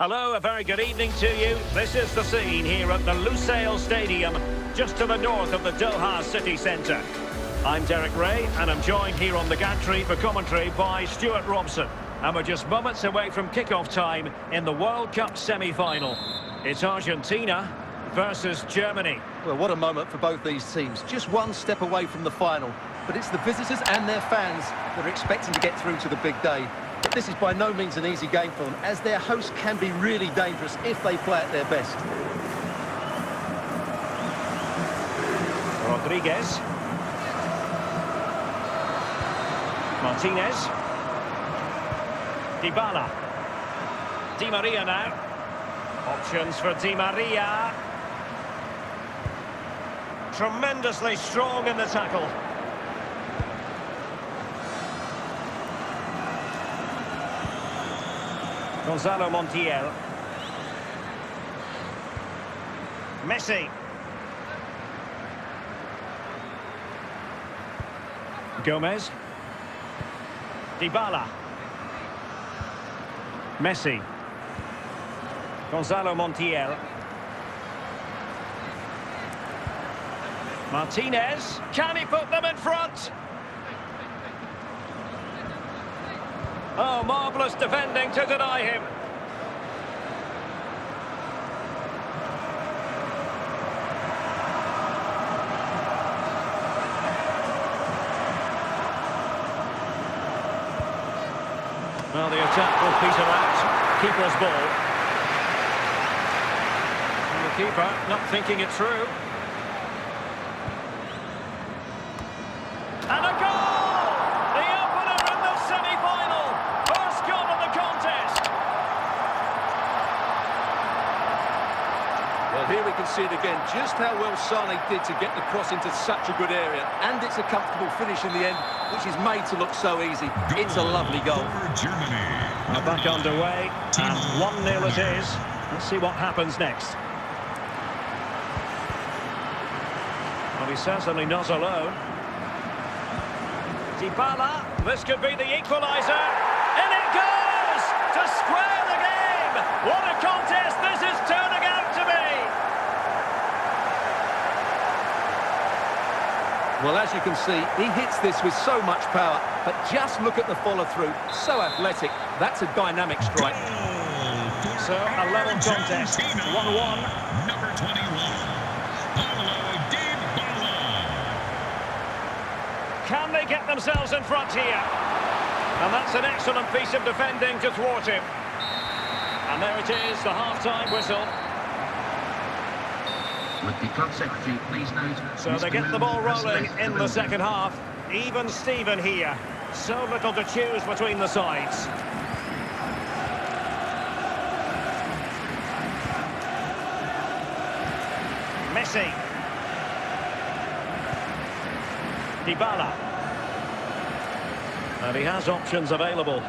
Hello, a very good evening to you. This is the scene here at the Lusail Stadium, just to the north of the Doha city centre. I'm Derek Rae, and I'm joined here on the gantry for commentary by Stewart Robson. And we're just moments away from kick-off time in the World Cup semi-final. It's Argentina versus Germany. Well, what a moment for both these teams. Just one step away from the final. But it's the visitors and their fans that are expecting to get through to the big day. This is by no means an easy game for them, as their hosts can be really dangerous if they play at their best. Rodriguez. Martinez. Dybala. Di Maria now. Options for Di Maria. Tremendously strong in the tackle. Gonzalo Montiel. Messi. Gomez. Dybala. Messi. Gonzalo Montiel. Martinez. Can he put them in front? Oh, marvellous defending to deny him. Well, the attack will peter out. Keeper's ball. And the keeper not thinking it through. And a goal! The opener in the semi-final. First goal of the contest. Well, here we can see it again, just how well Sane did to get the cross into such a good area. And it's a comfortable finish in the end, which is made to look so easy. It's a lovely goal. For Germany. Now back underway, and 1-0 it is. Let's see what happens next. Well, he's certainly not alone. Dybala, this could be the equaliser. In it goes! To square the game! What a contest this is turning out to be! Well, as you can see, he hits this with so much power, but just look at the follow-through. So athletic. That's a dynamic strike. Goal So, a level contest. 1-1. Number 21, Paulo Dybala. Can they get themselves in front here? And that's an excellent piece of defending to thwart him. And there it is, the half-time whistle. Would the club secretary please note... So Mr. they get the ball rolling in the building. second half. Even Steven here. So little to choose between the sides. Messi. Dybala. And he has options available.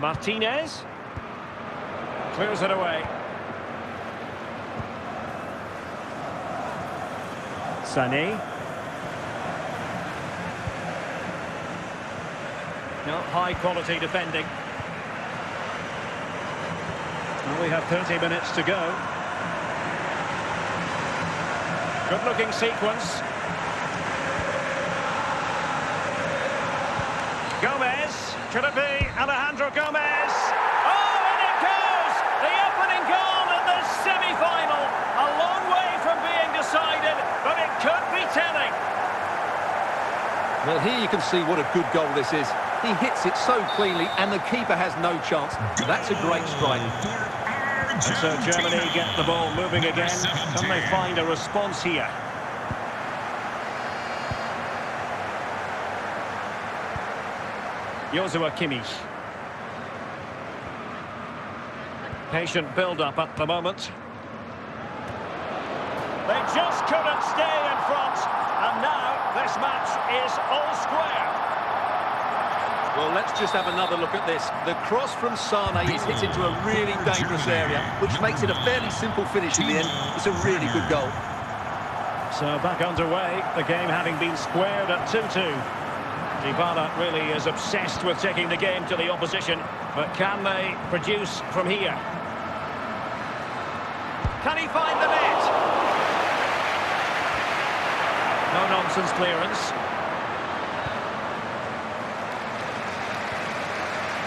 Martinez. Clears it away. Sané. No, high quality defending. Well, we have 30 minutes to go. Good looking sequence. Gomez. Could it be Alejandro Gomez? Oh, and it goes! The opening goal in the semi-final. A long way from being decided, but it could be telling. Well, here you can see what a good goal this is. He hits it so cleanly, and the keeper has no chance. That's a great strike. And so Germany get the ball moving again. Can they find a response here? Joshua Kimmich. Patient build-up at the moment. They just couldn't stay in front. And now this match is all square. Well, let's just have another look at this. The cross from Sane is hit into a really dangerous area, which makes it a fairly simple finish in the end. It's a really good goal. So back underway, the game having been squared at 2-2. Dybala really is obsessed with taking the game to the opposition, but can they produce from here? Can he find the net? Clearance.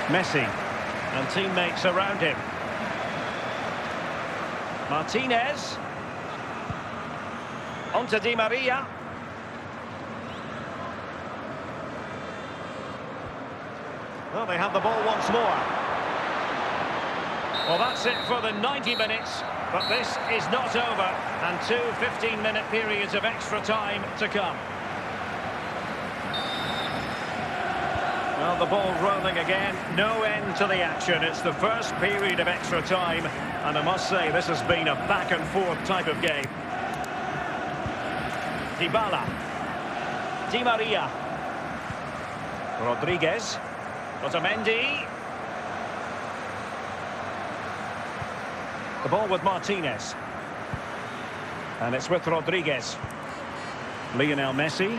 Messi and teammates around him. Martinez. On to Di Maria. Well, they have the ball once more. Well, that's it for the 90 minutes, but this is not over, and two 15-minute periods of extra time to come. Well, the ball rolling again, no end to the action. It's the first period of extra time, and I must say this has been a back-and-forth type of game. Dybala. Di Maria. Rodriguez. Otamendi. The ball with Martinez. And it's with Rodriguez. Lionel Messi.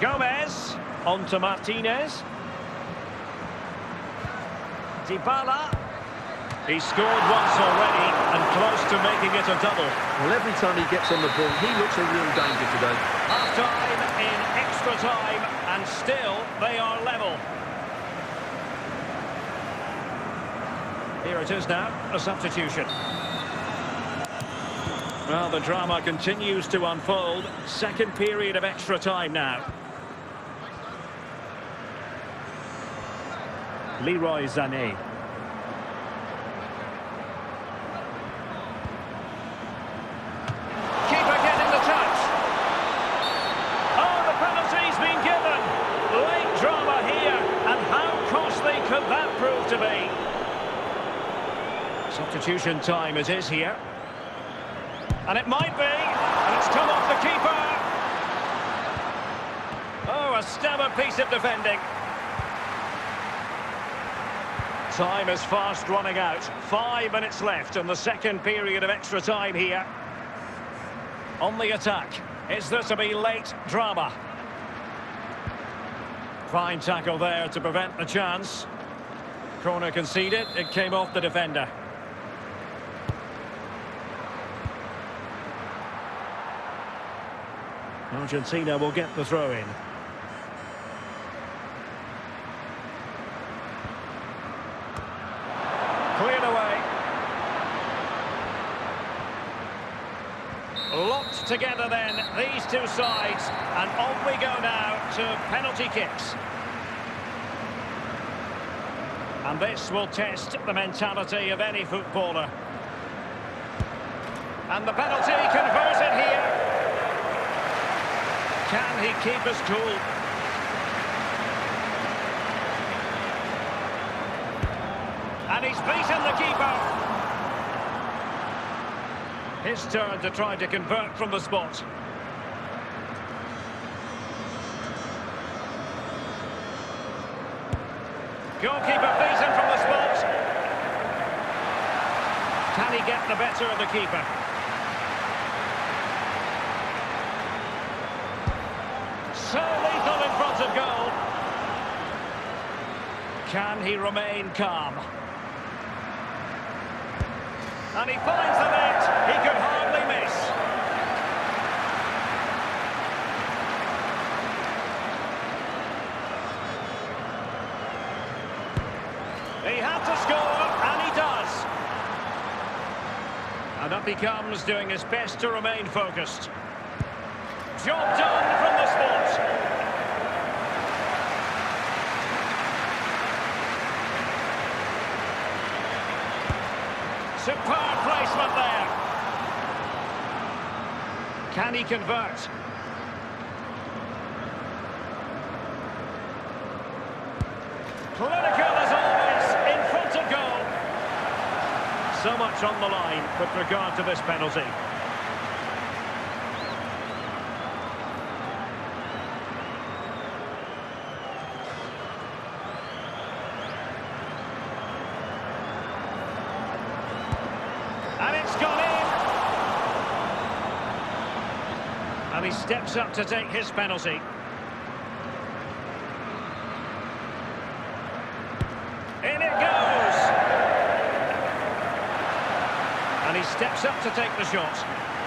Gomez. On to Martinez. Dybala. He scored once already and close to making it a double. Well, every time he gets on the ball, he looks a real danger today. Half time in extra time, and still they are level. Here it is now, a substitution. Well, the drama continues to unfold. Second period of extra time now. Leroy Sané. Keeper getting the touch. Oh, the penalty's been given. Late drama here, and how costly could that prove to be? Substitution time is here. And it might be, and it's come off the keeper. Oh, a stabber piece of defending. Time is fast running out. Five minutes left in the second period of extra time here. On the attack. Is there to be late drama? Fine tackle there to prevent the chance. Corner conceded. It came off the defender. Argentina will get the throw in. Cleared away. Locked together then, these two sides. And on we go now to penalty kicks. And this will test the mentality of any footballer. And the penalty converted here. Can he keep his cool? And he's beaten the keeper. His turn to try to convert from the spot. Goalkeeper beaten from the spot. Can he get the better of the keeper? So lethal in front of goal. Can he remain calm? And he finds the net. He could hardly miss. He had to score, and he does. And up he comes, doing his best to remain focused. Job done from. Superb placement there. Can he convert? Clinical as always, in front of goal. So much on the line with regard to this penalty. And he steps up to take his penalty. In it goes! And he steps up to take the shot.